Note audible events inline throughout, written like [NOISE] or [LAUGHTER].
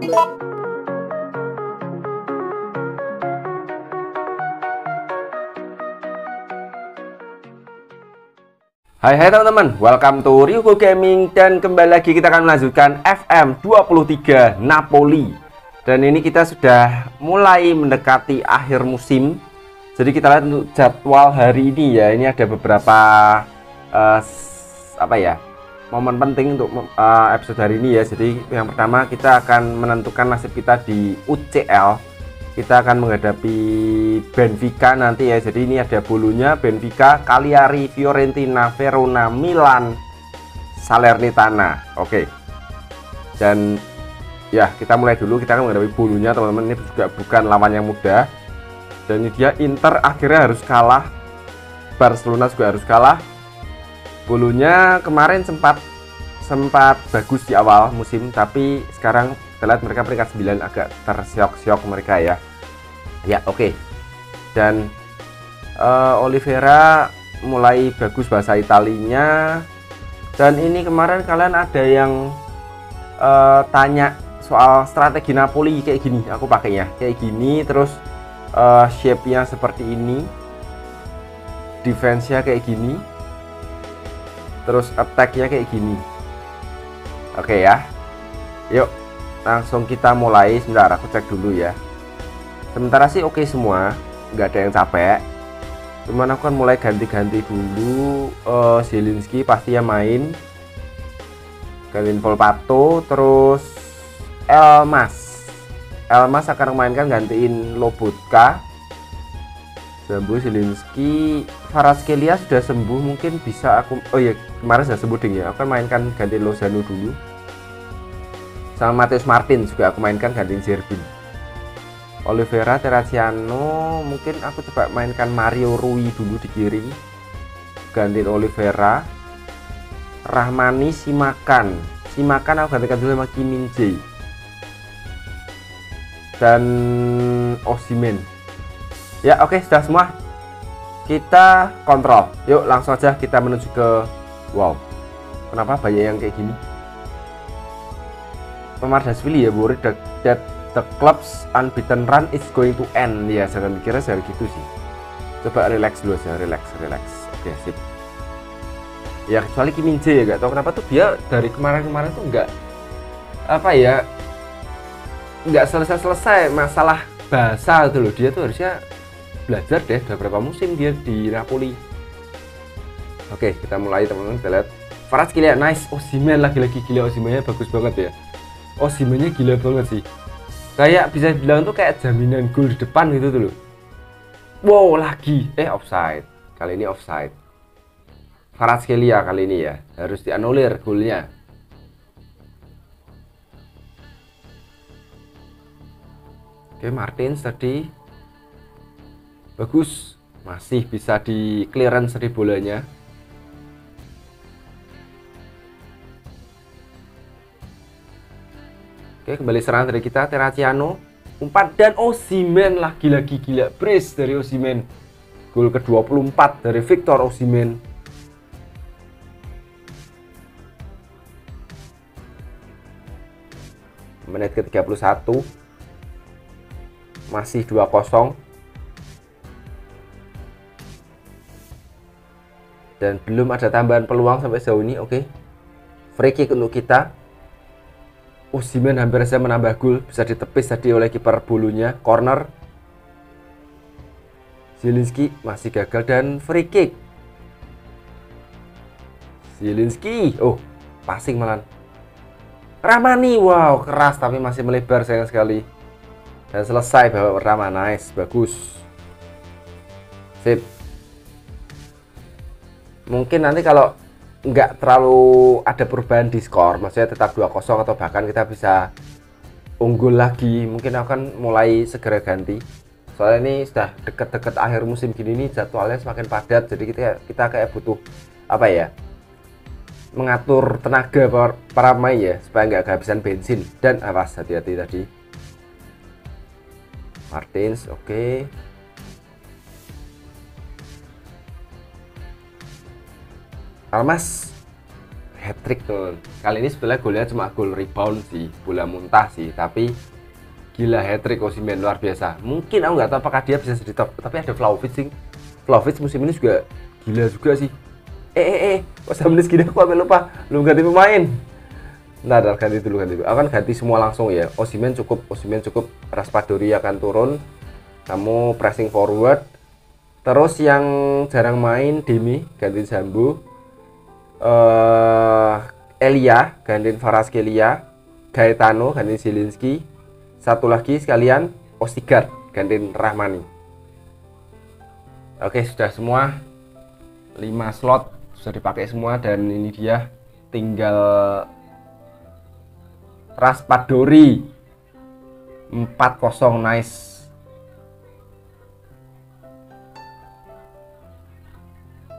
Hai hai teman-teman, welcome to Ryuko Gaming dan kembali lagi kita akan melanjutkan FM 23 Napoli. Dan ini kita sudah mulai mendekati akhir musim. Jadi kita lihat untuk jadwal hari ini ya. Ini ada beberapa uh, apa ya momen penting untuk uh, episode hari ini ya. Jadi yang pertama kita akan menentukan nasib kita di UCL kita akan menghadapi Benfica nanti ya. Jadi ini ada bulunya Benfica Cagliari Fiorentina Verona Milan Salernitana. Oke. Dan ya kita mulai dulu. Kita akan menghadapi bulunya teman-teman. Ini juga bukan lawan yang mudah. Dan dia Inter akhirnya harus kalah. Barcelona juga harus kalah bulunya kemarin sempat sempat bagus di awal musim tapi sekarang kita lihat mereka peringkat 9 agak tersiok-siok mereka ya. Ya oke. Okay. dan uh, Oliveira mulai bagus bahasa Italinya. Dan ini kemarin kalian ada yang uh, tanya soal strategi Napoli kayak gini aku pakainya. Kayak gini terus uh, shape-nya seperti ini. Defense-nya kayak gini terus attack-nya kayak gini. Oke okay, ya. Yuk langsung kita mulai. Sebentar aku cek dulu ya. Sementara sih oke okay semua. Nggak ada yang capek. Cuman aku kan mulai ganti-ganti dulu. Uh, Zielinski pasti ya main. Gantiin Volpato terus Elmas. Elmas akan memainkan gantiin Lobotka Zambu Zielinski Faraskelia sudah sembuh mungkin bisa aku oh ya kemarin sudah sembuh ding ya. Aku kan mainkan ganti Lozano dulu. Sama Matius Martin juga aku mainkan gantiin Zerbin. Oliveira Terraciano mungkin aku coba mainkan Mario Rui dulu di kiri. Gantiin Oliveira. Rahmani Simakan. Simakan aku gantikan dulu sama Kim Jae. Dan Osimen ya oke okay, sudah semua? Kita kontrol. Yuk langsung aja kita menuju ke wow. Kenapa banyak yang kayak gini? Pemardasvili ya worried that, that the club's unbeaten run is going to end. Ya saya mikirnya saya gitu sih. Coba relax dulu aja relax relax. Oke sip. Ya kecuali Kim Min Jae ya gak tau kenapa tuh dia dari kemarin-kemarin tuh nggak apa ya nggak selesai-selesai masalah bahasa itu loh. Dia tuh harusnya belajar deh udah berapa musim dia di Napoli. Oke kita mulai teman-teman kita lihat. Farad gila nice. Osimen lagi-lagi gila Osimennya bagus banget ya. Osimennya gila banget sih. Kayak bisa bilang tuh kayak jaminan gol di depan gitu tuh loh. Wow lagi. Eh offside. Kali ini offside. Farad Skelia kali ini ya harus dianulir golnya. Oke Martins tadi bagus masih bisa di clearance dari bolanya Oke, kembali serangan dari kita Terraciano. Umpan dan Osimen lagi-lagi gila brace dari Osimen. Gol ke-24 dari Victor Osimen. Menit ke-31. Masih 2-0. Dan belum ada tambahan peluang sampai sejauh ini. Oke. Free kick untuk kita. Usimen hampir saja menambah gol, bisa ditepis tadi oleh kiper bulunya, corner. Zielinski masih gagal dan free kick. Zielinski, oh passing malah. Ramani, wow keras tapi masih melebar sayang sekali. Dan selesai babak pertama, nice, bagus. Sip. Mungkin nanti kalau nggak terlalu ada perubahan di skor maksudnya tetap 2-0 atau bahkan kita bisa unggul lagi mungkin akan mulai segera ganti. Soalnya ini sudah deket-deket akhir musim gini nih jadwalnya semakin padat jadi kita kita kayak butuh apa ya mengatur tenaga para pemain ya supaya nggak kehabisan bensin. Dan awas hati-hati tadi. Martins oke. okay. Almas hat trick tuh kali ini sebenarnya golnya cuma gol rebound sih bola muntah sih tapi gila hat trick Osimen luar biasa. Mungkin aku nggak tahu apakah dia bisa jadi top tapi ada Vlahovic sih. Vlahovic musim ini juga gila juga sih. Eh eh eh kok sampai segini aku lupa. Lu ganti pemain. Nah ganti dulu ganti dulu. Akan ganti semua langsung ya. Osimen cukup Osimen cukup. Raspadori akan turun. Kamu pressing forward. Terus yang jarang main Demi ganti Zambu uh, Elia gantiin Kelia Gaetano gantiin Zielinski. Satu lagi sekalian Ostigard gantiin Rahmani. Oke sudah semua. 5 slot sudah dipakai semua dan ini dia tinggal Raspadori. 40 nice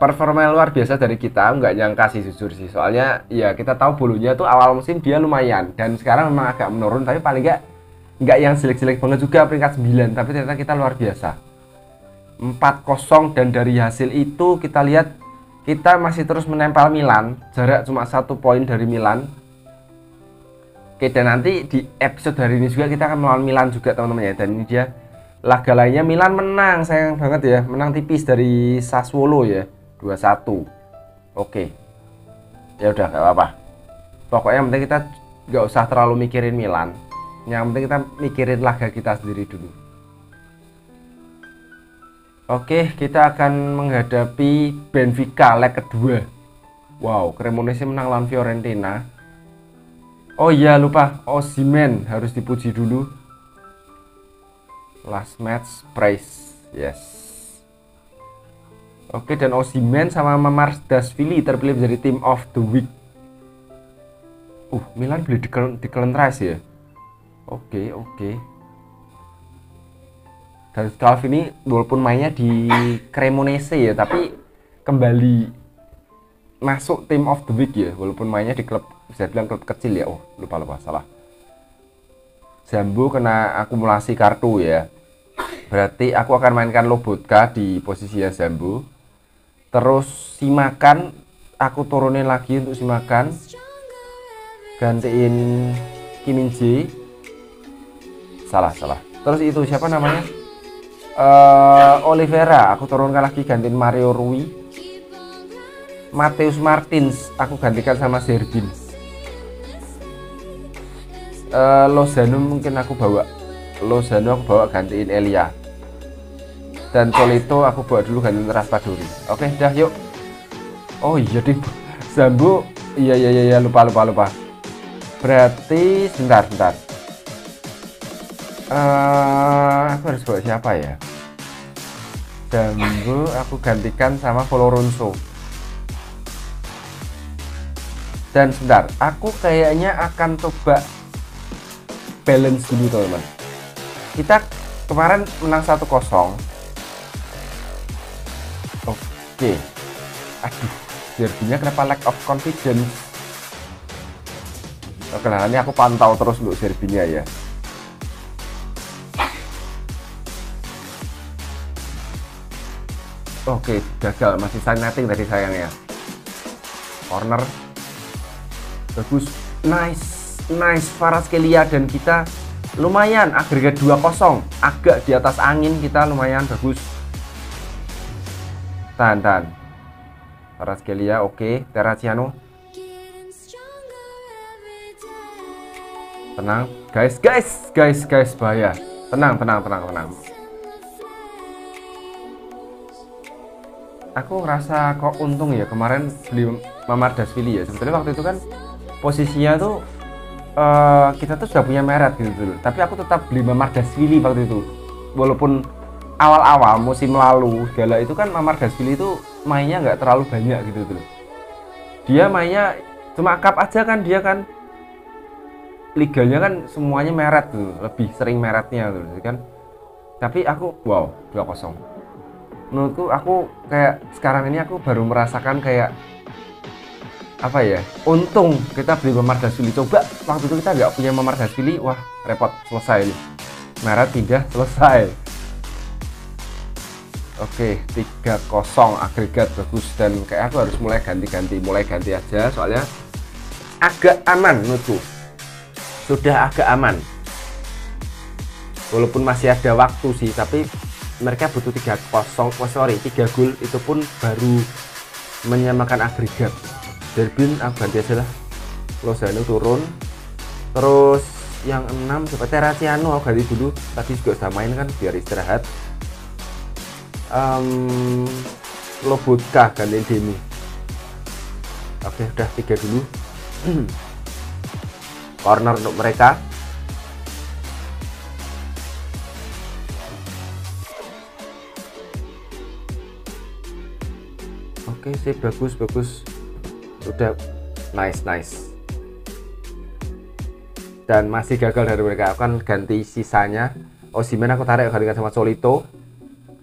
performa luar biasa dari kita nggak nyangka sih jujur sih. Soalnya ya kita tahu bulunya tuh awal musim dia lumayan. Dan sekarang memang agak menurun tapi paling nggak nggak yang jelek-jelek banget juga peringkat 9 tapi ternyata kita luar biasa. 4-0 dan dari hasil itu kita lihat kita masih terus menempel Milan. Jarak cuma satu poin dari Milan. Oke dan nanti di episode hari ini juga kita akan melawan Milan juga teman-teman ya. Dan ini dia laga lainnya. Milan menang sayang banget ya. Menang tipis dari Sassuolo ya 21 oke. Ya udah gak apa-apa. Pokoknya yang penting kita nggak usah terlalu mikirin Milan. Yang penting kita mikirin laga kita sendiri dulu. Oke kita akan menghadapi Benfica leg kedua. Wow Cremonese menang lawan Fiorentina. Oh iya lupa. Osimen harus dipuji dulu. Last match price. Yes Oke dan Osimen sama Dasvili terpilih menjadi team of the week. Uh, Milan beli di Rice ya. Oke, oke. Dan ini walaupun mainnya di Cremonese ya, tapi kembali masuk team of the week ya, walaupun mainnya di klub bisa bilang klub kecil ya. Oh, lupa lupa salah. Zambu kena akumulasi kartu ya. Berarti aku akan mainkan Lobotka di posisi Zambu terus simakan aku turunin lagi untuk simakan gantiin Kiminji salah salah. Terus itu siapa namanya? Uh, Olivera. Aku turunkan lagi gantiin Mario Rui. Mateus Martins. Aku gantikan sama Zerbin uh, Lozano mungkin aku bawa. Lozano aku bawa gantiin Elia dan Solito aku bawa dulu ganti Raspadori oke dah yuk. Oh iya ding Zambu iya iya iya lupa lupa lupa. Berarti sebentar sebentar. Uh, aku harus bawa siapa ya? Zambu aku gantikan sama Voloronso dan sebentar aku kayaknya akan coba balance dulu teman-teman. Kita kemarin menang 1-0 Oke. Aduh, derbynya kenapa lack of confidence? Ini aku pantau terus untuk derbynya ya. Oke, gagal. Masih sign nothing tadi sayangnya. Corner. Bagus. Nice. Nice. Faras Kelia dan kita lumayan agregat 2-0. Agak di atas angin kita lumayan bagus tahan tahan. Paraskelia oke. Okay. Terraciano tenang. Guys guys guys guys bahaya. Tenang tenang tenang tenang. Aku ngerasa kok untung ya kemarin beli Mamar Dasvili ya. Sebetulnya waktu itu kan posisinya tuh uh, kita tuh sudah punya merek gitu dulu tapi aku tetap beli Mamar Dasvili waktu itu. Walaupun awal-awal musim lalu segala itu kan Mamar Dasvili itu mainnya nggak terlalu banyak gitu tuh dia mainnya cuma cup aja kan dia kan liganya kan semuanya meret tuh lebih sering meretnya tuh kan. Tapi aku wow 2-0 menurutku aku kayak sekarang ini aku baru merasakan kayak apa ya untung kita beli Mamar Dasvili coba waktu itu kita nggak punya Mamar Dasvili wah repot selesai. Nih meret pindah selesai Oke, 3-0 agregat bagus dan kayak aku harus mulai ganti-ganti, mulai ganti aja soalnya agak aman menurutku. Sudah agak aman. Walaupun masih ada waktu sih tapi mereka butuh tiga kosong oh sorry tiga gol itu pun baru menyamakan agregat. Derbin aku ganti aja lah. Lozano turun. Terus yang enam coba Terasiano aku ganti dulu. Tadi juga sudah main kan biar istirahat um, Lobotka ganti Demi oke udah tiga dulu [CLEARS THROAT] corner untuk mereka. Oke sih bagus bagus. Udah nice nice. Dan masih gagal dari mereka. Aku kan ganti sisanya. Osimen aku tarik gantikan sama Solito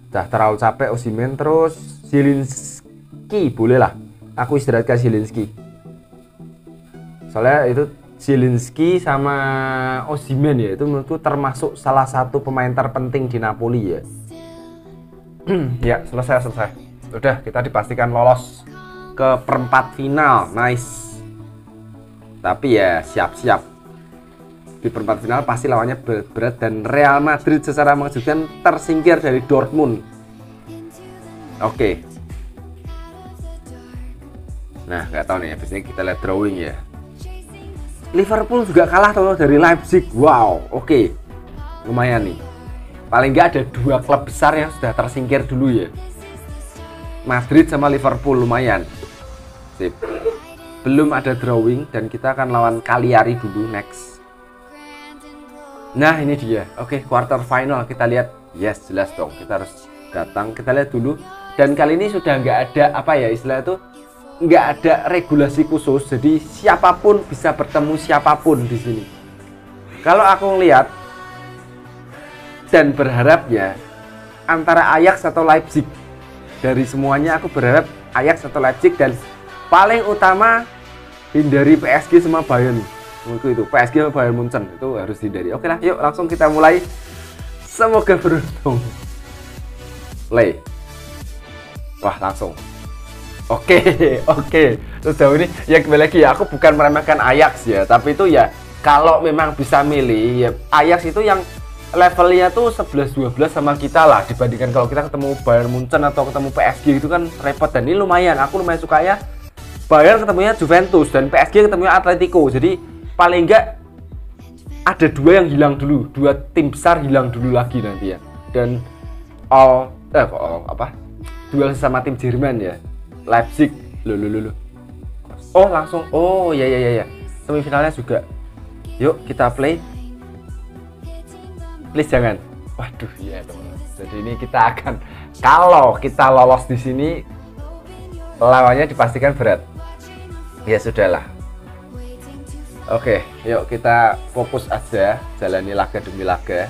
udah terlalu capek Osimen terus. Zielinski boleh lah. Aku istirahatkan Zielinski. Soalnya itu Zielinski sama Osimen ya itu menurutku termasuk salah satu pemain terpenting di Napoli ya. [CLEARS THROAT] Ya selesai selesai. Udah kita dipastikan lolos ke perempat final. Nice. Tapi ya siap-siap di perempat final pasti lawannya berat-berat dan Real Madrid secara mengejutkan tersingkir dari Dortmund oke nah nggak tahu nih habis ini kita lihat drawing ya Liverpool juga kalah tuh dari Leipzig. Wow, oke. Okay. Lumayan nih. Paling nggak ada dua klub besar yang sudah tersingkir dulu ya. Madrid sama Liverpool lumayan. Sip. Belum ada drawing dan kita akan lawan Cagliari dulu next. Nah, ini dia. Oke, okay, quarter final kita lihat. Yes, jelas dong. Kita harus datang. Kita lihat dulu. Dan kali ini sudah nggak ada apa ya istilah itu nggak ada regulasi khusus jadi siapa pun bisa bertemu siapa pun di sini kalau aku lihat dan berharapnya antara Ajax atau Leipzig dari semuanya aku berharap Ajax atau Leipzig dan paling utama hindari PSG sama Bayern menurutku itu PSG Bayern Munchen itu harus hindari oke lah yuk langsung kita mulai semoga beruntung play wah langsung Oke, [LAUGHS] oke. Terus jauh ini ya kembali lagi ya, aku bukan meremehkan Ajax ya, tapi itu ya kalau memang bisa milih ya Ajax itu yang levelnya tuh 11 12 sama kita lah dibandingkan kalau kita ketemu Bayern Munchen atau ketemu PSG itu kan repot dan ini lumayan. Aku lumayan suka ya Bayern ketemunya Juventus dan PSG ketemunya Atletico. Jadi paling enggak ada dua yang hilang dulu, dua tim besar hilang dulu lagi nanti ya. Dan all eh all apa? Duel sama tim Jerman ya. Leipzig. Lo lo lo oh langsung. Oh ya ya ya ya. Semifinalnya juga. Yuk kita play. Please jangan. Waduh ya teman jadi ini kita akan kalau kita lolos di sini lawannya dipastikan berat. Ya sudahlah oke yuk kita fokus aja jalani laga demi laga.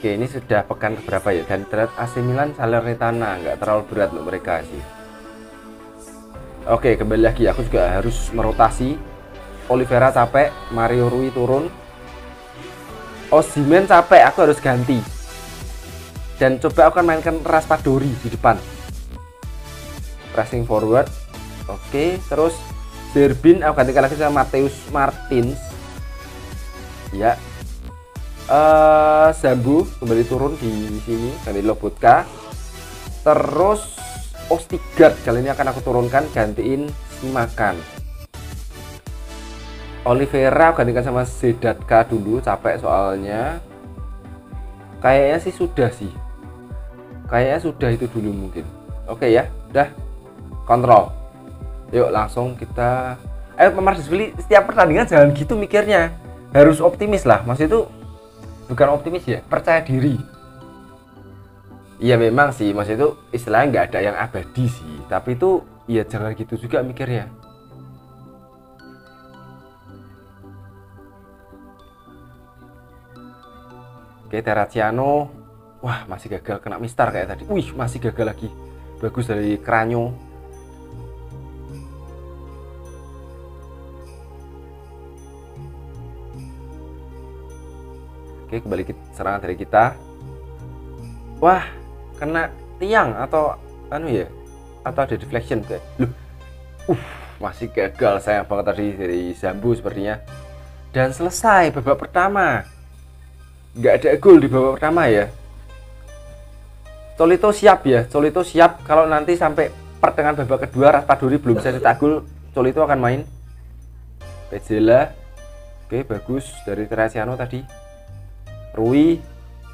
Oke ini sudah pekan berapa ya? Dan terlihat AC Milan Salernitana nggak terlalu berat loh mereka sih. Oke kembali lagi aku juga harus merotasi. Oliveira capek Mario Rui turun. Osimen capek aku harus ganti. Dan coba aku akan mainkan Raspadori di depan. Pressing forward. Oke terus Zerbin aku gantikan lagi sama Mateus Martins. Ya. Uh, Zambu kembali turun di sini dari Lobotka. Terus Ostigard kali ini akan aku turunkan gantiin Simakan Oliveira gantikan sama Sedatka dulu capek soalnya. Kayaknya sih sudah sih. Kayaknya sudah itu dulu mungkin. Oke ya udah. Kontrol yuk langsung kita eh Marsdasvili setiap pertandingan jangan gitu mikirnya harus optimis lah maksud itu bukan optimis ya percaya diri Iya memang sih, maksud itu istilahnya nggak ada yang abadi sih, tapi itu ya jangan gitu juga mikirnya. Oke, Terraciano, wah masih gagal kena mistar kayak tadi. Wih, masih gagal lagi. Bagus dari Kranyo. Oke, kembali ke serangan dari kita. Wah, kena tiang atau anu ya? Atau ada deflection kayak. Loh. Uh, masih gagal sayang banget tadi dari Zambu sepertinya dan selesai babak pertama nggak ada gol di babak pertama ya Colito siap ya Colito siap kalau nanti sampai pertengahan babak kedua Raspadori belum bisa cetak gol Colito akan main Pezela oke bagus dari Teresiano tadi Rui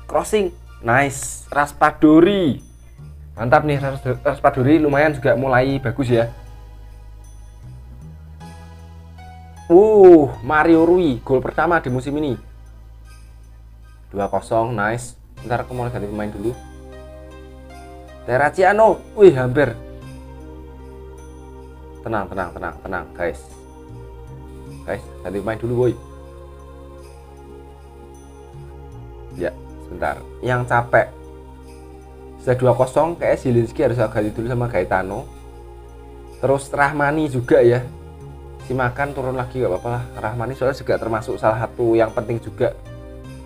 crossing. Nice. Raspadori. Mantap nih Raspadori lumayan juga mulai bagus ya. Uh, Mario Rui gol pertama di musim ini. 2-0 nice. Ntar aku mau ganti pemain dulu. Terraciano. Wih hampir. Tenang tenang tenang tenang guys. Guys ganti pemain dulu boy ya sebentar. Yang capek. Sudah 2-0 kayak Zilinski harus ganti dulu sama Gaetano. Terus Rahmani juga ya. Si makan turun lagi gak apa-apa lah. Rahmani soalnya juga termasuk salah satu yang penting juga.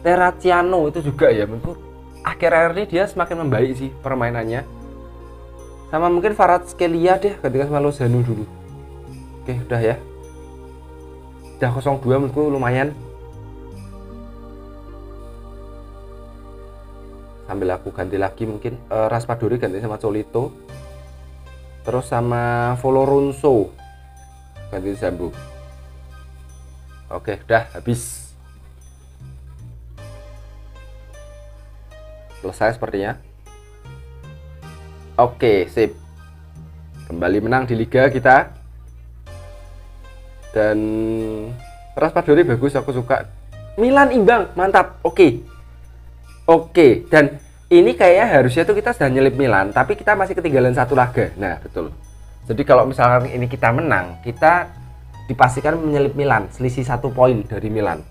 Terraciano itu juga ya menurutku akhir-akhir ini dia semakin membaik sih permainannya. Sama mungkin Farad Skelia deh ketika sama Lozano dulu. Oke udah ya. Udah 02 menurutku lumayan sambil aku ganti lagi mungkin. Uh, Raspadori ganti sama Colito. Terus sama Volorunso ganti Zambu. Oke udah habis. Selesai sepertinya. Oke sip. Kembali menang di liga kita. Dan Raspadori bagus aku suka. Milan imbang mantap. Oke Oke, dan ini kayaknya harusnya tuh kita sudah nyelip Milan, tapi kita masih ketinggalan satu laga. Nah, betul. Jadi kalau misalkan ini kita menang, kita dipastikan menyelip Milan, selisih satu poin dari Milan.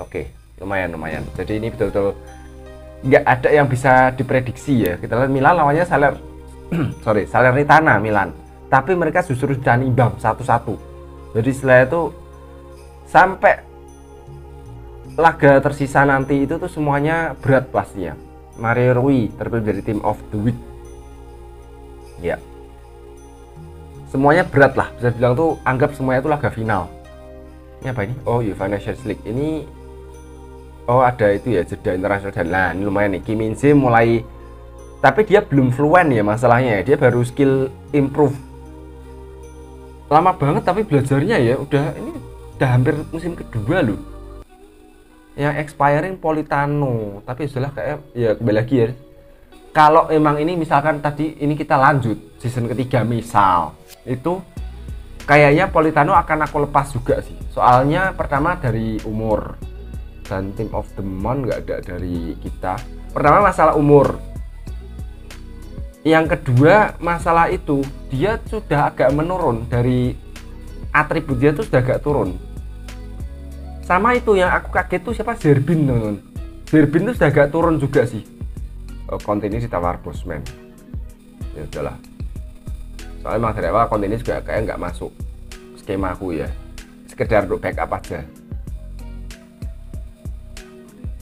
Oke, lumayan lumayan. Jadi ini betul-betul nggak ada yang bisa diprediksi ya. Kita lihat Milan lawannya Saler, [CLEARS THROAT] sorry, Salernitana Milan. Tapi mereka justru sudah imbang satu-satu. Jadi setelah itu sampai laga tersisa nanti itu tuh semuanya berat pastinya. Mario Rui terpilih dari tim of the week. Ya. Semuanya berat lah, bisa bilang tuh anggap semuanya itu laga final. Ini apa ini? Oh, UEFA Nations League. Ini Oh, ada itu ya jeda internasional dan nah, ini lumayan nih. Kim mulai tapi dia belum fluent ya masalahnya ya. Dia baru skill improve. Lama banget tapi belajarnya ya udah ini udah hampir musim kedua loh yang expiring Politano. Tapi sudah kayak ya kembali lagi ya. Kalau emang ini misalkan tadi ini kita lanjut season ketiga misal itu kayaknya Politano akan aku lepas juga sih. Soalnya pertama dari umur dan team of the month nggak ada dari kita. Pertama masalah umur. Yang kedua masalah itu dia sudah agak menurun dari atribut dia tuh sudah agak turun sama itu yang aku kaget tuh siapa? Zerbin teman Zerbin tuh sudah agak turun juga sih. Oh, konten ini ditawar bosman ya udahlah. Soalnya emang dari awal konten ini juga kayak nggak masuk skema aku ya. Sekedar untuk backup aja.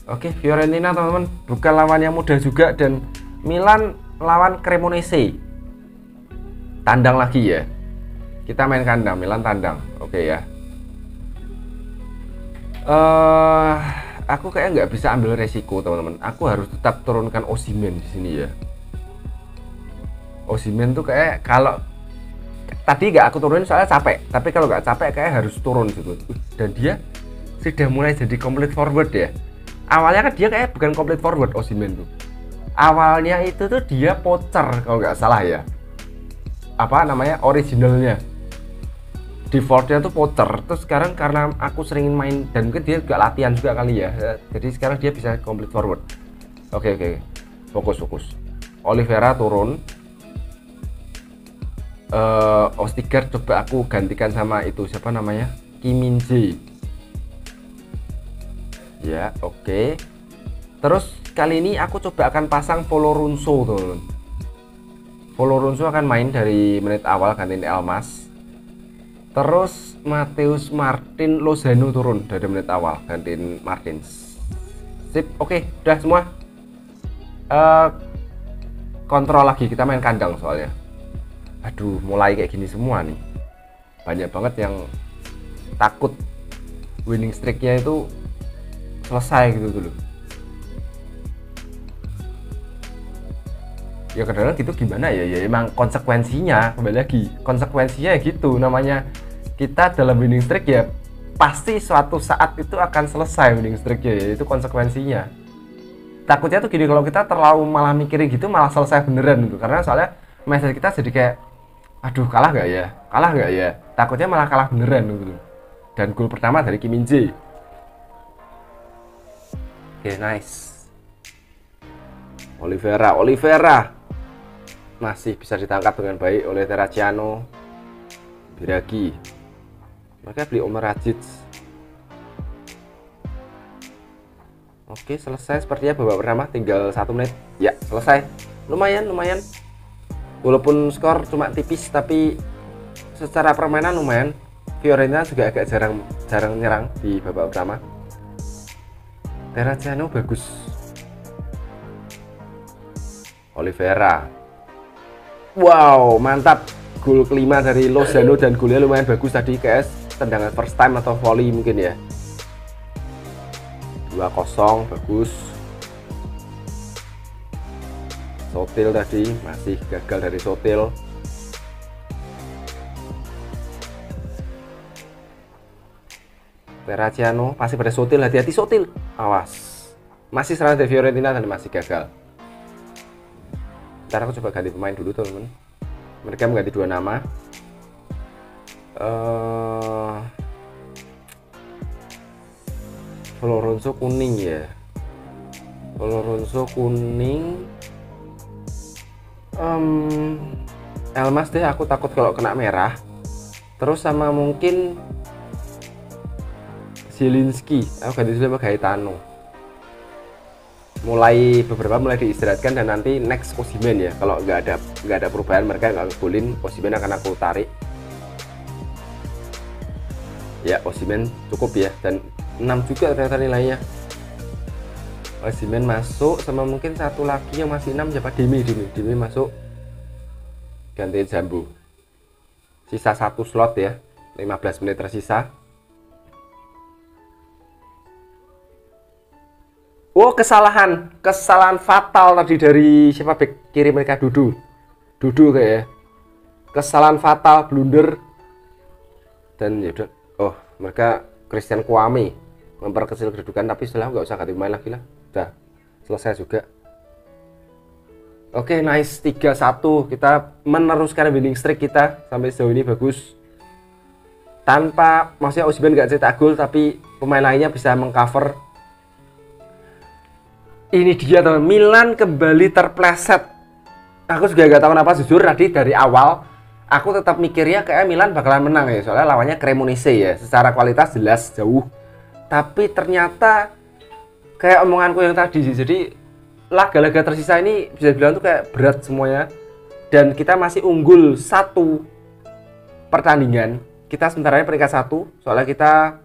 Oke Fiorentina teman-teman. Bukan lawan yang mudah juga dan Milan lawan Cremonese. Tandang lagi ya. Kita main kandang Milan tandang. Oke ya uh, aku kayak nggak bisa ambil resiko teman-teman. Aku harus tetap turunkan Osimen di sini ya. Osimen tuh kayak kalau tadi nggak aku turunin soalnya capek. Tapi kalau nggak capek kayak harus turun gitu. Dan dia sudah mulai jadi complete forward ya. Awalnya kan dia kayak bukan complete forward Osimen tuh. Awalnya itu tuh dia pocer kalau nggak salah ya. Apa namanya? Originalnya defaultnya tuh poter. Terus sekarang karena aku sering main dan mungkin dia juga latihan juga kali ya. Jadi sekarang dia bisa complete forward. Oke oke. Fokus fokus. Oliveira turun. Uh, Ostigar coba aku gantikan sama itu siapa namanya? Kiminji ya oke. Okay. terus kali ini aku coba akan pasang Runso teman-teman. Runso akan main dari menit awal gantiin Elmas Terus Mateus Martin Lozano turun dari menit awal gantiin Martins. Sip, oke, okay, udah semua. Uh, kontrol lagi kita main kandang soalnya. Aduh, mulai kayak gini semua nih. banyak banget yang takut winning streaknya itu selesai gitu dulu ya kadang-kadang gitu gimana ya ya emang konsekuensinya kembali lagi konsekuensinya ya gitu namanya kita dalam winning streak ya pasti suatu saat itu akan selesai winning streak ya itu konsekuensinya. Takutnya tuh gini kalau kita terlalu malah mikirin gitu malah selesai beneran gitu. Karena soalnya message kita jadi kayak aduh kalah nggak ya? Kalah nggak ya? Takutnya malah kalah beneran gitu. Dan gol pertama dari Kim Min oke okay, nice. Oliveira Oliveira. Masih bisa ditangkap dengan baik oleh Terraciano. Biragi mereka beli Omar Rajic Oke selesai. Sepertinya babak pertama tinggal satu menit. Ya selesai. Lumayan lumayan. Walaupun skor cuma tipis tapi secara permainan lumayan. Fiorentina juga agak jarang jarang nyerang di babak pertama. Terraciano bagus. Oliveira. Wow, mantap. Gol kelima dari Lozano dan golnya lumayan bagus tadi guys. Tendangan first time atau volley mungkin ya. 2-0 bagus. Sotil tadi masih gagal dari Sotil. Terraciano pasti pada Sotil hati-hati Sotil awas masih serangan dari Fiorentina dan masih gagal ntar aku coba ganti pemain dulu teman-teman mereka mengganti dua nama uh, Florenzo kuning ya. Florenzo kuning. Um, Elmas deh aku takut kalau kena merah. Terus sama mungkin Zielinski. Aku ganti dulu sama Gaetano mulai beberapa mulai diistirahatkan dan nanti next Osimen ya. Kalau nggak ada nggak ada perubahan mereka nggak ngegolin Osimen akan aku tarik ya Osimen cukup ya dan 6 juga ternyata nilainya. Osimen masuk sama mungkin satu lagi yang masih 6 siapa? Demi Demi Demi masuk. Gantiin Jambu. Sisa satu slot ya 15 menit tersisa. Oh kesalahan, kesalahan fatal tadi dari siapa back kiri mereka Dudu, Dudu kayak ya. Kesalahan fatal, blunder. Dan ya udah. Mereka Christian Kwame memperkecil kedudukan tapi setelah nggak usah ganti main lagi lah. Udah selesai juga. Oke okay, nice 3-1 kita meneruskan winning streak kita sampai sejauh ini bagus. Tanpa maksudnya Osman nggak cetak gol tapi pemain lainnya bisa mengcover. Ini dia teman. Milan kembali terpleset. Aku juga gak tahu kenapa jujur tadi dari awal aku tetap mikirnya kayak Milan bakalan menang ya soalnya lawannya Cremonese ya secara kualitas jelas jauh tapi ternyata kayak omonganku yang tadi sih jadi laga-laga tersisa ini bisa bilang tuh kayak berat semuanya dan kita masih unggul satu pertandingan kita sementara peringkat satu soalnya kita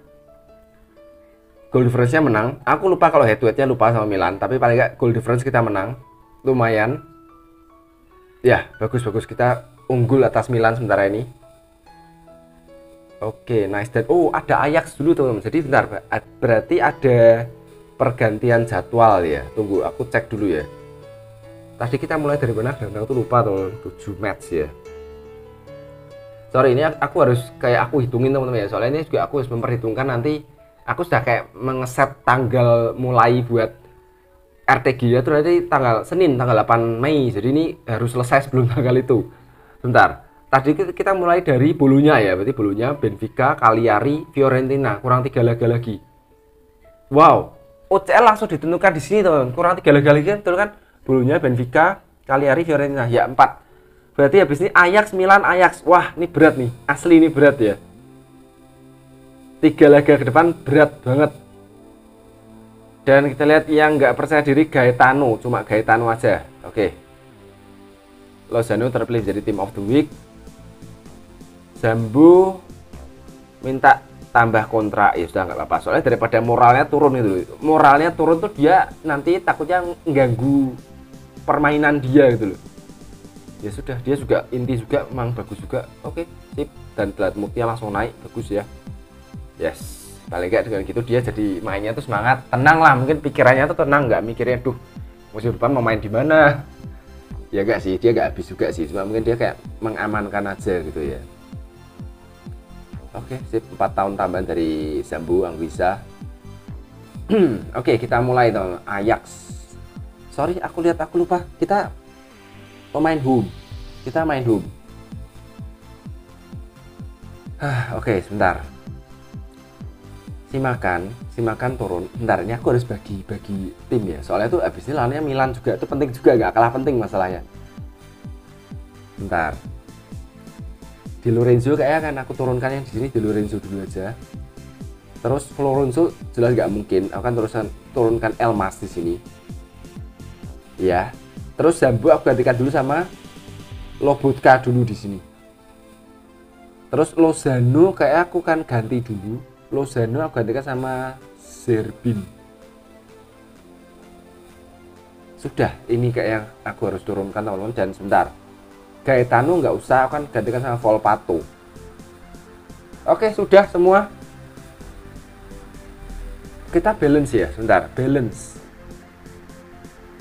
goal difference-nya menang. Aku lupa kalau head to head-nya lupa sama Milan, tapi paling nggak goal difference kita menang. Lumayan. Ya, bagus-bagus kita unggul atas Milan sementara ini. Oke, okay, nice dan oh ada Ajax dulu teman-teman. Jadi bentar, berarti ada pergantian jadwal ya. Tunggu, aku cek dulu ya. Tadi kita mulai dari mana? Dan aku lupa teman 7 match ya. Sorry, ini aku harus kayak aku hitungin teman-teman ya. Soalnya ini juga aku harus memperhitungkan nanti aku sudah kayak mengeset tanggal mulai buat RTG ya tuh nanti tanggal Senin tanggal 8 Mei jadi ini harus selesai sebelum [LAUGHS] tanggal itu sebentar tadi kita mulai dari bulunya ya berarti bulunya Benfica, Cagliari, Fiorentina. Kurang tiga laga lagi. Wow. OCL langsung ditentukan di sini teman kurang tiga laga lagi kan kan? Bulunya Benfica, Cagliari, Fiorentina. Ya empat. Berarti habis ini Ajax, Milan, Ajax. Wah ini berat nih. Asli ini berat ya. Tiga laga ke depan berat banget. Dan kita lihat yang nggak percaya diri Gaetano. Cuma Gaetano aja. Oke Lozano terpilih jadi team of the week. Zambu minta tambah kontrak. Ya sudah nggak apa-apa. Soalnya daripada moralnya turun itu moralnya turun tuh dia nanti takutnya mengganggu permainan dia gitu loh. Ya sudah dia juga inti juga memang bagus juga. Oke sip. Dan telat moodnya langsung naik bagus ya. Yes. Paling nggak dengan gitu dia jadi mainnya tuh semangat. Tenang lah mungkin pikirannya tuh tenang nggak mikirnya duh musim depan mau main di mana ya enggak sih dia nggak habis juga sih. Cuma mungkin dia kayak mengamankan aja gitu ya. Oke sip. 4 tahun tambahan dari Zambu Anguissa. [CLEARS THROAT] Oke kita mulai dong. Ajax. Sorry aku lihat aku lupa. Kita pemain home kita main home [SIGHS] oke okay, sebentar simakan simakan turun. Bentar ini aku harus bagi bagi tim ya. Soalnya tuh abis ini lawannya Milan juga. Itu penting juga nggak kalah penting masalahnya. Bentar. Di Lorenzo kayaknya kan aku turunkan yang di sini di Lorenzo dulu aja. Terus Florenzo jelas nggak mungkin. Aku akan terusan turunkan Elmas di sini. Ya terus Zambu aku gantikan dulu sama Lobotka dulu di sini. Terus Lozano kayak aku kan ganti dulu Lozano aku gantikan sama Zerbin. Sudah ini kayak yang aku harus turunkan teman-teman dan sebentar. Gaetano nggak usah kan gantikan sama Volpato. Oke sudah semua. Kita balance ya sebentar balance.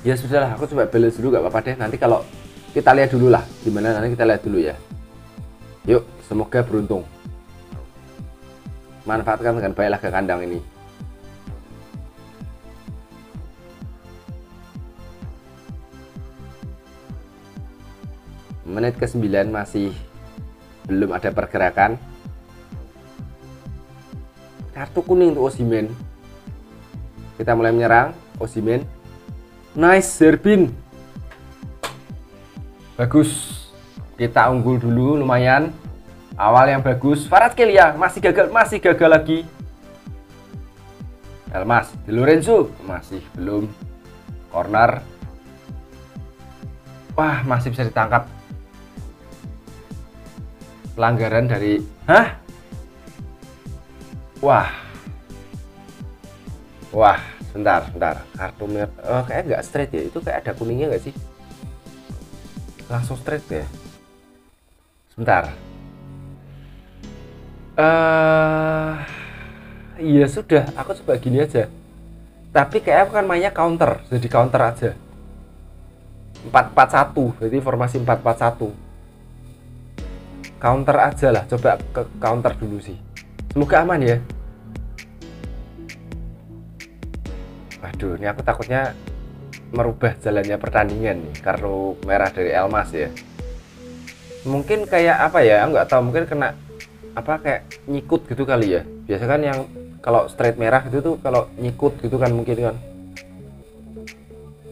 Ya sudahlah aku coba balance dulu gak apa-apa deh. Nanti kalau kita lihat dulu lah gimana nanti kita lihat dulu ya. Yuk semoga beruntung manfaatkan dengan baiklah ke kandang ini menit ke 9 masih belum ada pergerakan kartu kuning untuk Osimen kita mulai menyerang Osimen Nice, Zerbin. Bagus. Kita unggul dulu lumayan. Awal yang bagus. Farad Kelia masih gagal, masih gagal lagi. Elmas, Di Lorenzo masih belum. Corner. Wah, masih bisa ditangkap. Pelanggaran dari Hah? Wah. Wah bentar bentar kartu merah oh, kayak nggak straight ya itu kayak ada kuningnya nggak sih langsung straight ya sebentar uh, iya sudah. Aku coba gini aja. Tapi kayak aku kan mainnya counter jadi counter aja. 441 berarti formasi 441 counter aja lah coba ke counter dulu sih. Semoga aman ya. Waduh, ini aku takutnya merubah jalannya pertandingan nih karena merah dari Elmas ya. Mungkin kayak apa ya? Nggak tahu, mungkin kena apa kayak nyikut gitu kali ya. Biasa kan yang kalau straight merah itu tuh kalau nyikut gitu kan mungkin kan.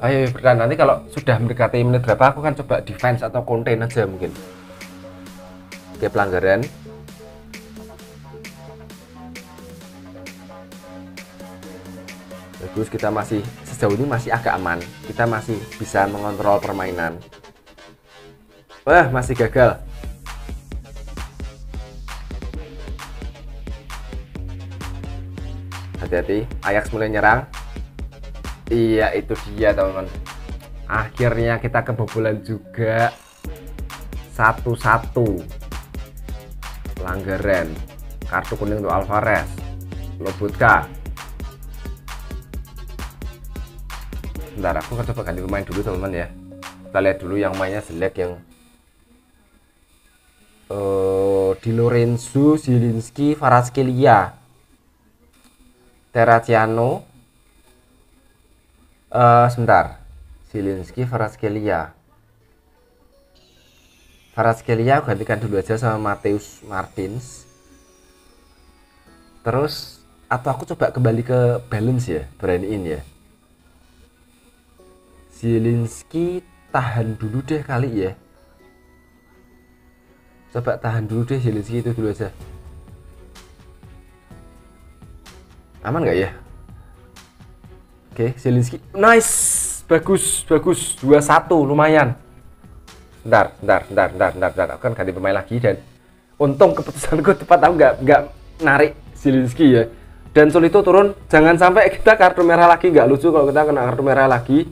Ayo bertahan nanti kalau sudah mendekati menit berapa aku kan coba defense atau contain aja mungkin. Oke pelanggaran bagus kita masih sejauh ini masih agak aman kita masih bisa mengontrol permainan wah masih gagal hati-hati. Ajax mulai nyerang. Iya itu dia teman-teman. Akhirnya kita kebobolan juga. Satu-satu. Pelanggaran. Kartu kuning untuk Alvarez. Lobotka sebentar aku coba ganti pemain dulu teman-teman ya. Kita lihat dulu yang mainnya jelek yang uh, Di Lorenzo, Zielinski, Faraskelia Terraciano uh, sebentar. Zielinski, Faraskelia Faraskelia gantikan dulu aja sama Mateus Martins. Terus atau aku coba kembali ke balance ya in ya. Zielinski tahan dulu deh kali ya. Coba tahan dulu deh Zielinski itu dulu aja aman nggak ya? Oke Zielinski nice! Bagus bagus. 2-1 lumayan. Bentar bentar bentar bentar bentar, bentar. aku kan ganti pemain lagi dan untung keputusanku [LAUGHS] tepat aku nggak nggak narik Zielinski ya. Dan Solito turun. Jangan sampai [LAUGHS] kita kartu merah lagi. Nggak lucu kalau kita kena kartu merah lagi.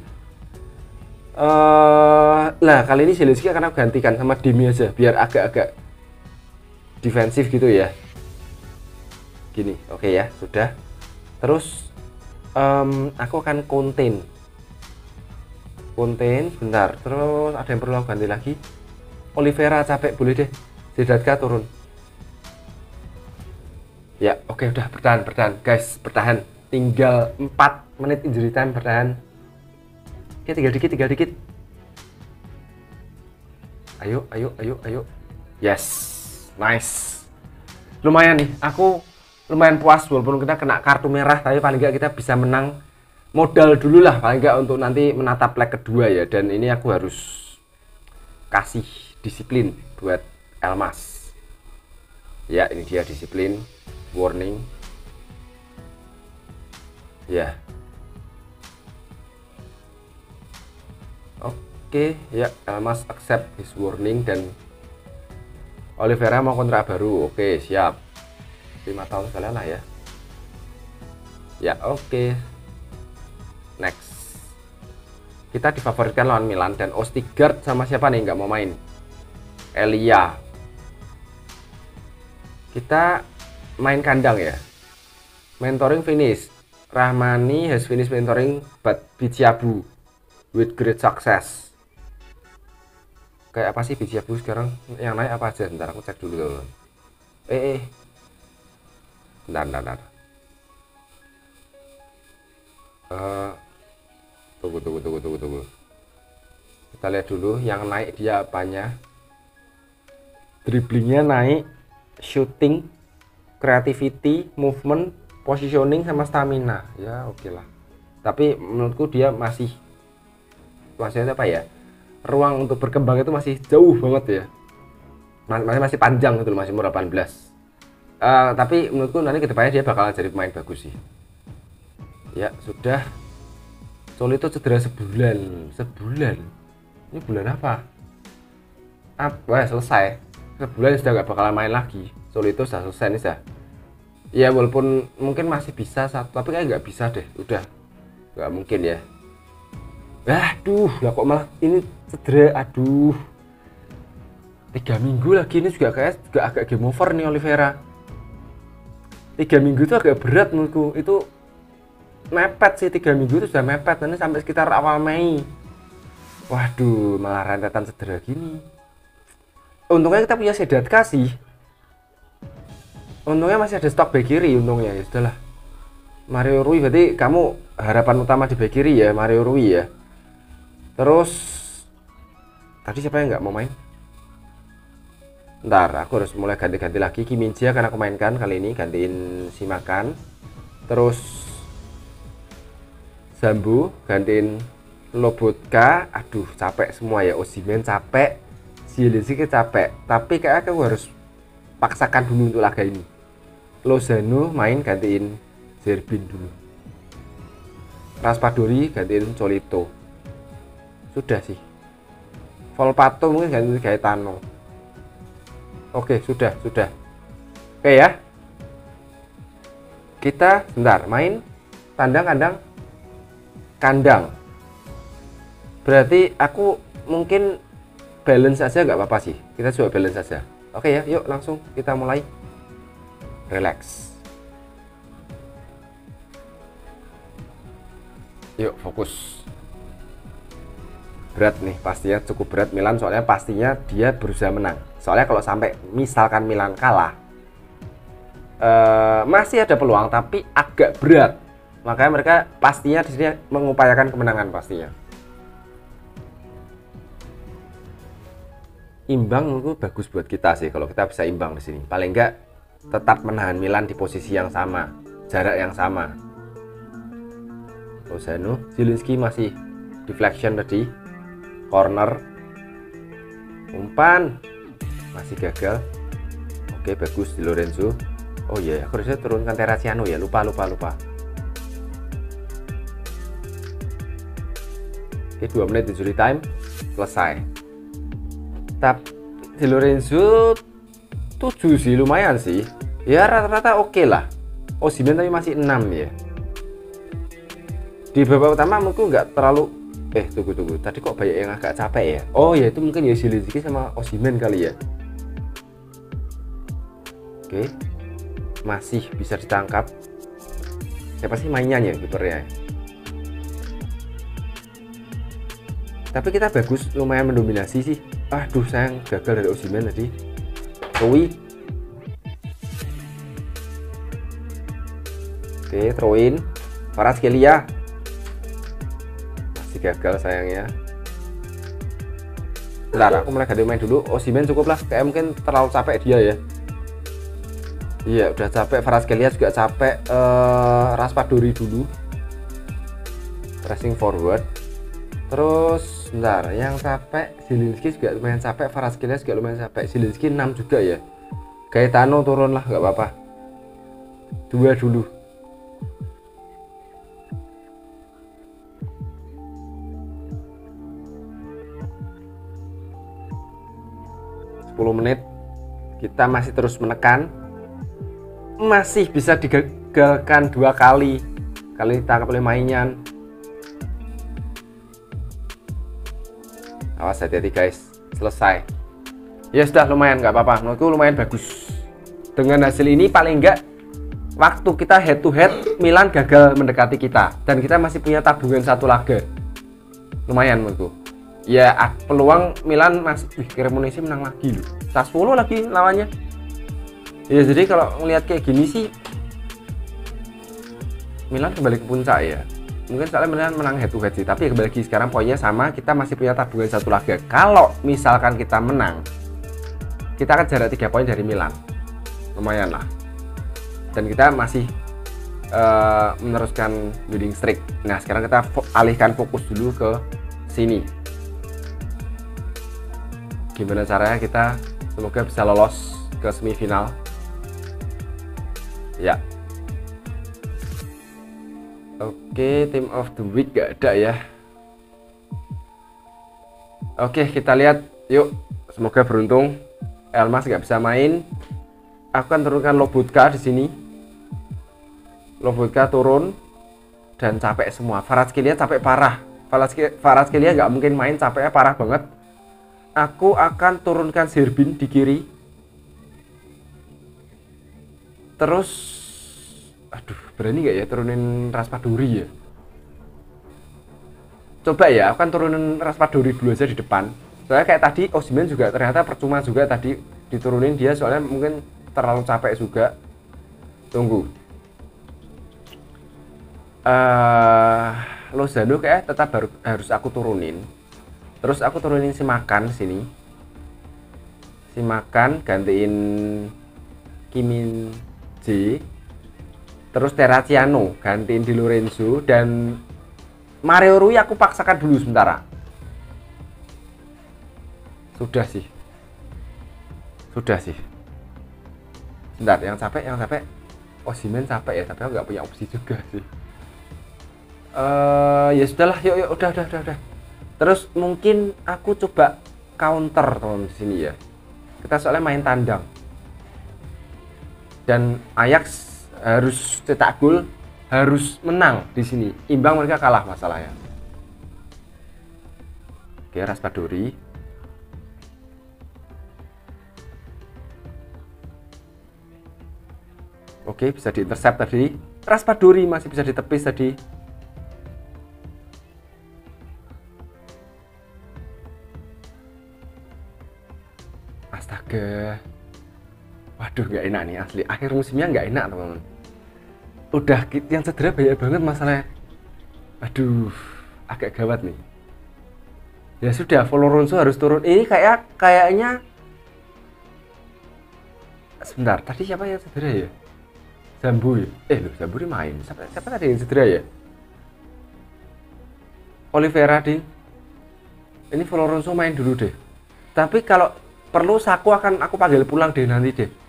Uh, nah kali ini Zelensky akan aku gantikan sama Demi aja biar agak-agak defensif gitu ya. Gini oke okay ya sudah terus um, aku akan contain contain bentar. Terus ada yang perlu aku ganti lagi? Olivera capek boleh deh. Zedatka turun. Ya oke okay, udah. Bertahan bertahan. Guys bertahan. Tinggal 4 menit injury time bertahan. Oke tinggal dikit tinggal dikit. Ayo ayo ayo ayo. Yes. Nice. Lumayan nih. Aku lumayan puas walaupun kita kena kartu merah tapi paling nggak kita bisa menang modal dulu lah paling nggak untuk nanti menatap leg kedua ya. Dan ini aku harus kasih disiplin buat Elmas. Ya ini dia disiplin warning. Ya. Oke ya Elmas accept his warning dan Oliveira mau kontrak baru. Oke siap lima tahun sekalian lah ya. Ya oke. Next. Kita difavoritkan lawan Milan dan Ostigard sama siapa nih nggak mau main? Elia. Kita main kandang ya. Mentoring finish Rahmani has finished mentoring but Bijabu with great success. Kayak apa sih Bijabu sekarang? Yang naik apa aja? Ntar aku cek dulu. Eh, eh. Bentar, bentar, bentar. Uh, tunggu, tunggu, tunggu, tunggu, tunggu. Kita lihat dulu yang naik dia apanya. Dribblingnya naik shooting creativity movement positioning sama stamina. Ya oke okay lah. Tapi menurutku dia masih masih apa ya? Ruang untuk berkembang itu masih jauh banget ya. Masih masih panjang itu masih umur 18 uh, tapi menurutku nanti ke depannya dia bakal jadi pemain bagus sih. Ya sudah. Solito cedera sebulan. Sebulan? Ini bulan apa? Apa ya selesai. Sebulan sudah nggak bakalan main lagi. Solito sudah selesai nih sudah. Ya walaupun mungkin masih bisa satu tapi kayak nggak bisa deh. Udah. Nggak mungkin ya. Aduh lah kok malah ini cedera aduh. Tiga minggu lagi ini juga kayak juga agak game over nih Oliveira tiga minggu itu agak berat menurutku. Itu mepet sih tiga minggu itu sudah mepet. Nanti sampai sekitar awal Mei. Waduh malah rentetan cedera gini. Untungnya kita punya sedat kasih. Untungnya masih ada stok back kiri untungnya. Ya sudahlah. Mario Rui berarti kamu harapan utama di back kiri ya Mario Rui ya. Terus tadi siapa yang nggak mau main ntar aku harus mulai ganti-ganti lagi. Kiminji akan aku mainkan kali ini. Gantiin si makan. Terus Zambu gantiin Lobotka. Aduh capek semua ya. Osimen capek. Zielinski capek. Tapi kayak aku harus paksakan dulu untuk laga ini. Lozano main gantiin Zerbin dulu. Raspadori gantiin Colito. Sudah sih. Volpato mungkin gantiin Gaetano oke sudah sudah. Oke ya. Kita bentar main tandang kandang. Berarti aku mungkin balance saja nggak apa-apa sih. Kita coba balance saja. Oke ya yuk langsung kita mulai. Relax. Yuk fokus. Berat nih pastinya cukup berat Milan soalnya pastinya dia berusaha menang soalnya kalau sampai misalkan Milan kalah uh, masih ada peluang tapi agak berat. Makanya mereka pastinya di sini mengupayakan kemenangan pastinya. Imbang itu bagus buat kita sih kalau kita bisa imbang di sini. Paling enggak tetap menahan Milan di posisi yang sama, jarak yang sama. Rosano, Zielinski masih deflection tadi, corner, umpan masih gagal. Oke bagus di Lorenzo. Oh iya, yeah. aku harusnya turunkan Terraciano ya. Lupa lupa lupa. Oke, dua menit injury time selesai tapi di Lorenzo 7 sih lumayan sih ya rata-rata oke okay lah Osimen tapi masih 6 ya di babak utama mungkin nggak terlalu eh tunggu tunggu tadi kok banyak yang agak capek ya oh ya itu mungkin ya Zelensky sama Osimen kali ya oke masih bisa ditangkap. Siapa sih mainnya ya kipernya? Tapi kita bagus lumayan mendominasi sih. Aduh sayang gagal dari Osimen tadi. Rui oke throw in Kelia masih gagal sayangnya Bentar, aku mulai ganti main dulu. Osimen cukup lah. Kayak mungkin terlalu capek dia ya. Iya, udah capek. Kelia juga capek. Uh, Raspadori dulu. Pressing forward. Terus, bentar. Yang capek, Zilinski juga lumayan capek. Kelia juga lumayan capek. Zilinski 6 juga ya. Gaetano turun lah, nggak apa-apa. Dua dulu. 10 menit kita masih terus menekan masih bisa digagalkan dua kali. Kali ditangkap oleh mainan. Awas hati-hati guys. Selesai. Ya sudah lumayan nggak apa-apa. Menurutku lumayan bagus. Dengan hasil ini paling enggak waktu kita head to head Milan gagal mendekati kita. Dan kita masih punya tabungan satu laga. Lumayan menurutku. Ya peluang Milan masih wih Cremonese menang lagi loh. Sassuolo lagi lawannya ya jadi kalau ngelihat kayak gini sih Milan kembali ke puncak ya. Mungkin soalnya Milan menang head to head sih tapi kembali lagi sekarang poinnya sama kita masih punya tabungan satu laga kalau misalkan kita menang kita akan jarak tiga poin dari Milan. Lumayan lah. Dan kita masih uh, meneruskan winning streak. Nah sekarang kita alihkan fokus dulu ke sini. Gimana caranya kita semoga bisa lolos ke semifinal ya. Oke team of the week gak ada ya. Oke kita lihat. Yuk semoga beruntung. Elmas gak bisa main. Aku akan turunkan Lobutka di sini. Lobutka turun. Dan capek semua. Farazkilia capek parah. Farazkilia nggak mungkin main capeknya parah banget. Aku akan turunkan Zerbin di kiri terus aduh berani nggak ya turunin Raspadori ya? Coba ya aku akan turunin Raspadori dulu aja di depan. Soalnya kayak tadi Osimen juga ternyata percuma juga tadi diturunin dia soalnya mungkin terlalu capek juga. Tunggu. Uh, Lozano kayak tetap baru, harus aku turunin. Terus aku turunin si makan sini. Si makan gantiin Kimin J terus Terraciano gantiin Di Lorenzo dan Mario Rui aku paksakan dulu sementara sudah sih. Sudah sih. Bentar, yang capek, yang capek. Osimen capek ya, tapi aku nggak punya opsi juga sih. Uh, ya sudahlah, yuk yuk udah udah udah udah. Terus mungkin aku coba counter teman di sini ya. Kita soalnya main tandang dan Ajax harus cetak gol harus menang di sini. Imbang mereka kalah masalahnya. Oke Raspadori. Oke bisa diintercept tadi. Raspadori masih bisa ditepis tadi. Astaga waduh nggak enak nih asli. Akhir musimnya nggak enak teman-teman. Udah yang cedera banyak banget masalahnya aduh agak gawat nih. Ya sudah Ronso harus turun. Ini kayak kayaknya sebentar tadi siapa yang cedera ya? Zambu ya? Eh loh Zambu main. Siapa, siapa tadi yang cedera ya? Oliveira ding ini Ronso main dulu deh. Tapi kalau perlu saku akan aku panggil pulang deh nanti deh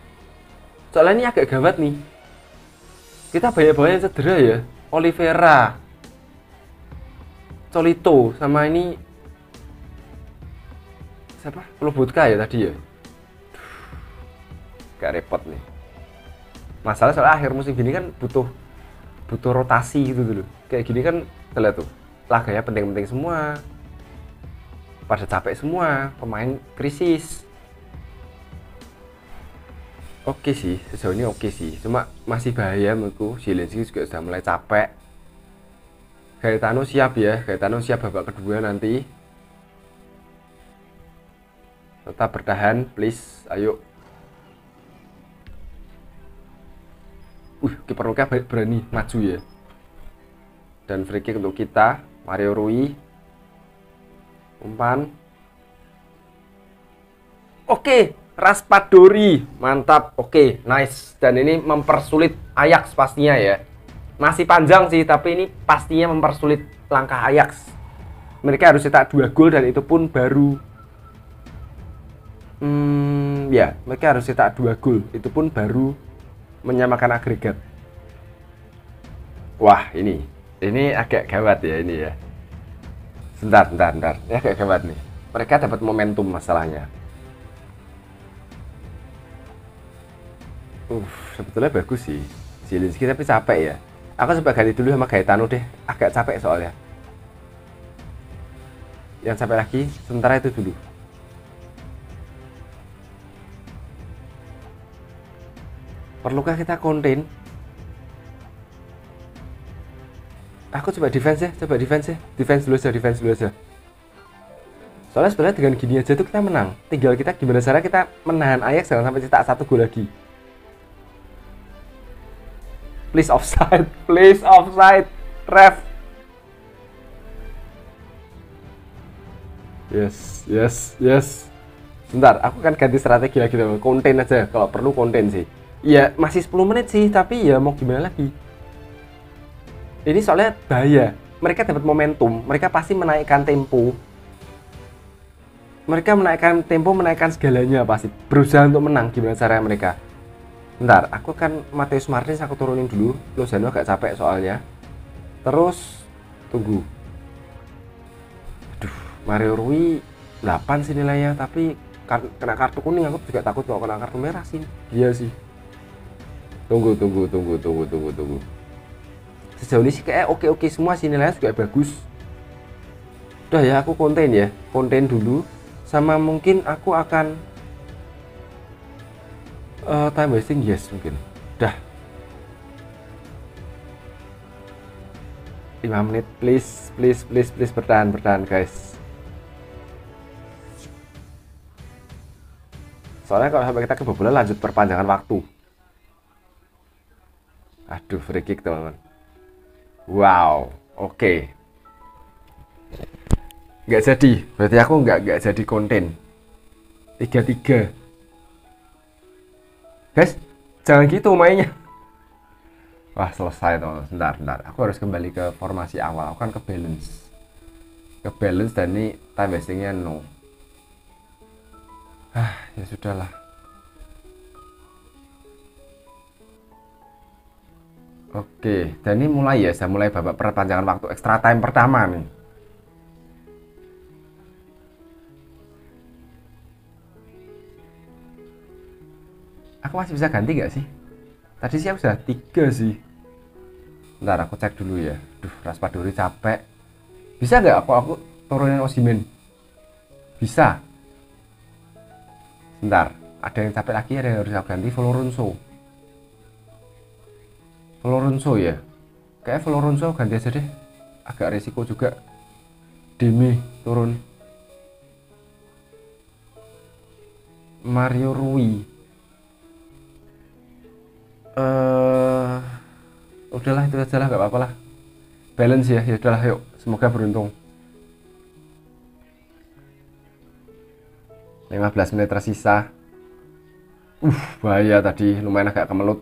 soalnya ini agak gawat nih. Kita banyak-banyak yang cedera ya. Oliveira Colito sama ini siapa? Lobotka ya tadi ya? Gak repot nih. Masalah soal akhir musim gini kan butuh butuh rotasi gitu dulu kayak gini kan lihat tuh laganya penting-penting semua. Pada capek semua pemain krisis oke sih sejauh ini oke sih. Cuma masih bahaya menurutku Zelensky juga sudah mulai capek. Gaetano siap ya Gaetano siap babak kedua nanti. Tetap bertahan please ayo. Uh kiper Luka berani maju ya. Dan free kick untuk kita Mario Rui. Umpan. Oke Raspadori. Mantap. Oke nice. Dan ini mempersulit Ajax pastinya ya. Masih panjang sih tapi ini pastinya mempersulit langkah Ajax. Mereka harus cetak dua gol dan itu pun baru. Hmm, ya mereka harus cetak dua gol. Itu pun baru menyamakan agregat. Wah ini. Ini agak gawat ya ini ya. Sebentar sebentar sebentar. Ya agak gawat nih. Mereka dapat momentum masalahnya uh sebetulnya bagus sih. Zielinski tapi capek ya. Aku coba ganti dulu sama Gaetano deh. Agak capek soalnya. Yang capek lagi sementara itu dulu. Perlukah kita konten? Aku coba defense ya coba defense ya. Defense dulu aja defense dulu aja. Soalnya sebenarnya dengan gini aja tuh kita menang. Tinggal kita gimana cara kita menahan Ajax jangan sampai cetak satu gol lagi please offside. [LAUGHS] Please offside ref. Yes yes yes. Sebentar aku kan ganti strategi lagi teman konten aja kalau perlu konten sih. Ya masih 10 menit sih tapi ya mau gimana lagi? Ini soalnya bahaya. Mereka dapat momentum. Mereka pasti menaikkan tempo. Mereka menaikkan tempo menaikkan segalanya pasti. Berusaha untuk menang gimana cara mereka Bentar, aku kan Mateus Martins aku turunin dulu. Lozano agak capek soalnya. Terus tunggu. Aduh Mario Rui 8 sih nilainya tapi kena kartu kuning. Aku juga takut kalau kena kartu merah sih. Iya sih. Tunggu tunggu tunggu tunggu tunggu tunggu. Sejauh ini sih kayak oke oke semua sih nilainya juga bagus. Udah ya aku konten ya. Konten dulu. Sama mungkin aku akan uh, time wasting yes mungkin udah 5 menit please please please please bertahan bertahan guys soalnya kalau sampai kita kebobolan lanjut perpanjangan waktu Aduh, free kick teman-teman. Wow, oke. Okay. Nggak jadi, berarti aku nggak nggak jadi konten. Tiga tiga. Guys, jangan gitu mainnya. Wah, selesai teman-teman. Sebentar, sebentar. Aku harus kembali ke formasi awal. Aku kan ke balance. Ke balance dan ini time wastingnya no. Ah, ya sudahlah. Oke, dan ini mulai ya, saya mulai babak perpanjangan waktu extra time pertama nih. Aku masih bisa ganti nggak sih? Tadi sih aku sudah tiga sih. Ntar aku cek dulu ya. Duh, Raspadori capek. Bisa nggak aku aku turunin Osimen? Bisa. Bentar, ada yang capek lagi, ada yang harus aku ganti Florenzo. Florenzo ya kayak Florenzo ganti aja deh agak resiko juga Demi turun Mario Rui uh, udahlah itu aja lah nggak apa-apa lah balance ya ya udahlah yuk. Semoga beruntung. 15 menit tersisa. Uh bahaya tadi lumayan agak kemelut.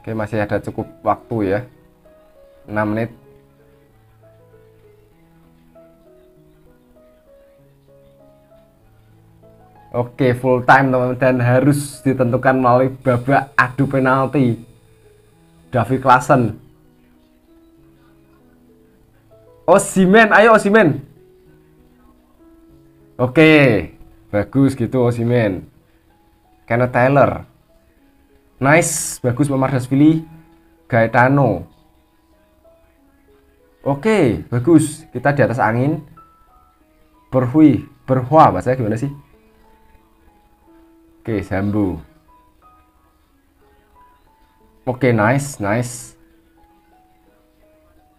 Oke masih ada cukup waktu ya. 6 menit Oke full time teman-teman dan harus ditentukan melalui babak adu penalti Davi Klasen Osimen ayo Osimen Oke bagus gitu Osimen Kenneth Taylor Nice, bagus Mamardashvili. Gaetano. Oke, bagus. Kita di atas angin. Berhui, berhua bahasa gimana sih? Oke, Sambu. Oke, nice, nice.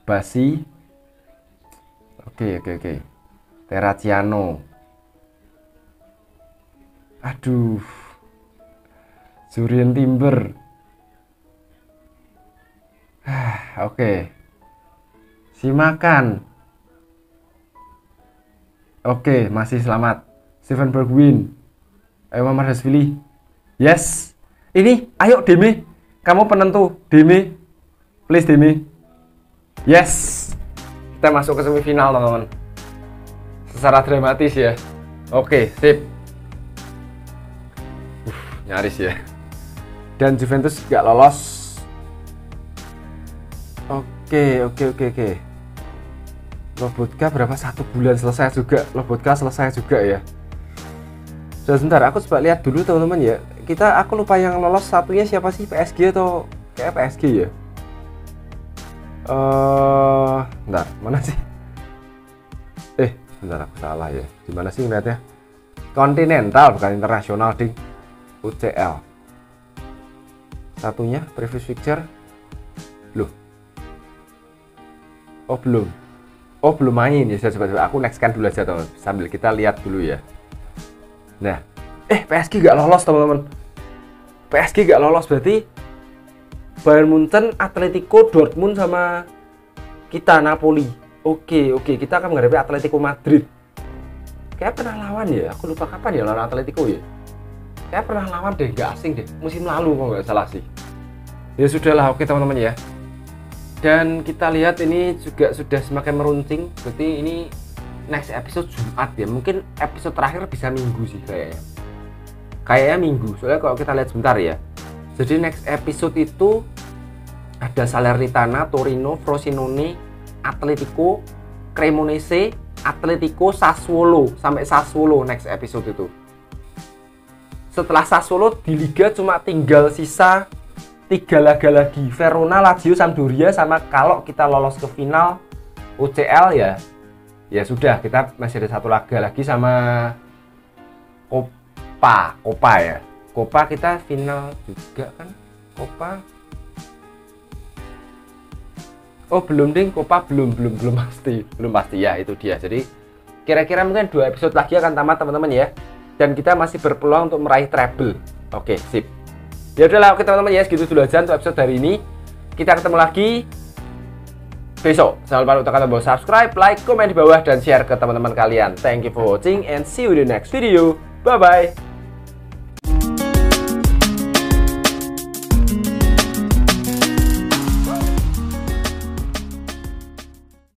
Basi. Oke, oke, oke. Terraciano. Aduh. Jurian Timber. Ah, oke. Okay. Simakan. Oke, okay, masih selamat. Steven Bergwin. Ayo Mama Hasvili. Yes. Ini, ayo Demi. Kamu penentu. Demi. Please Demi. Yes. Kita masuk ke semifinal, teman-teman. Secara dramatis ya. Oke, sip. Uh, nyaris ya dan Juventus gak lolos oke oke oke oke Lobotka berapa satu bulan selesai juga Lobotka selesai juga ya sebentar aku coba lihat dulu teman-teman ya. Kita aku lupa yang lolos satunya siapa sih PSG atau kayak PSG ya? Eh uh, bentar mana sih? Eh bentar aku salah ya. Gimana sih ngeliatnya? Kontinental bukan internasional ding. UCL satunya previous picture. Loh. Oh belum. Oh belum main. Ya saya coba, aku nextkan dulu aja teman sambil kita lihat dulu ya nah. Eh PSG gak lolos teman-teman. PSG gak lolos berarti Bayern Munchen, Atletico, Dortmund sama kita Napoli. Oke oke kita akan menghadapi Atletico Madrid. Kayak pernah lawan ya? Aku lupa kapan ya lawan Atletico ya? Kayak pernah lawan deh nggak asing deh. Musim lalu kok nggak salah sih. Ya sudahlah oke teman-teman ya. Dan kita lihat ini juga sudah semakin meruncing. Berarti ini next episode Jumat ya. Mungkin episode terakhir bisa minggu sih kayaknya. Kayaknya minggu soalnya kalau kita lihat sebentar ya. Jadi next episode itu ada Salernitana, Torino, Frosinone, Atletico, Cremonese, Atletico, Sassuolo. Sampai Sassuolo next episode itu. Setelah Sassuolo di Liga cuma tinggal sisa tiga laga lagi. Verona, Lazio, Sampdoria sama kalau kita lolos ke final UCL ya ya sudah kita masih ada satu laga lagi sama Copa Copa ya Copa kita final juga kan Copa Oh belum ding Copa belum belum belum pasti belum pasti ya itu dia jadi kira-kira mungkin dua episode lagi akan tamat teman-teman ya dan kita masih berpeluang untuk meraih treble. Oke, sip. Ya udahlah, oke teman-teman ya, segitu dulu aja untuk episode hari ini. Kita ketemu lagi besok. Jangan lupa untuk tombol subscribe, like, komen di bawah, dan share ke teman-teman kalian. Thank you for watching and see you in the next video. Bye-bye.